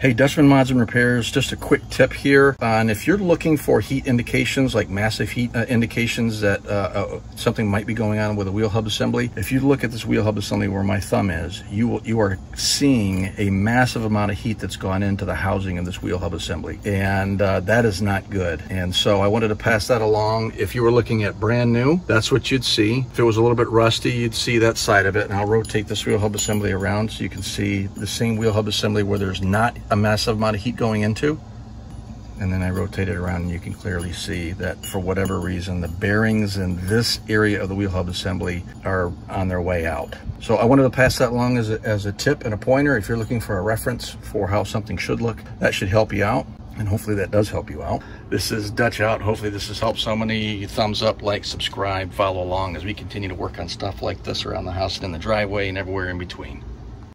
Hey, Dutchmen Mods and Repairs, just a quick tip here on if you're looking for heat indications, like massive heat uh, indications that uh, uh, something might be going on with a wheel hub assembly. If you look at this wheel hub assembly where my thumb is, you will, you are seeing a massive amount of heat that's gone into the housing of this wheel hub assembly. And uh, that is not good. And so I wanted to pass that along. If you were looking at brand new, that's what you'd see. If it was a little bit rusty, you'd see that side of it. And I'll rotate this wheel hub assembly around so you can see the same wheel hub assembly where there's not a massive amount of heat going into. And then I rotate it around and you can clearly see that for whatever reason, the bearings in this area of the wheel hub assembly are on their way out. So I wanted to pass that along as a, as a tip and a pointer. If you're looking for a reference for how something should look, that should help you out. And hopefully that does help you out. This is Dutch Out. Hopefully this has helped so many. Thumbs up, like, subscribe, follow along as we continue to work on stuff like this around the house and in the driveway and everywhere in between.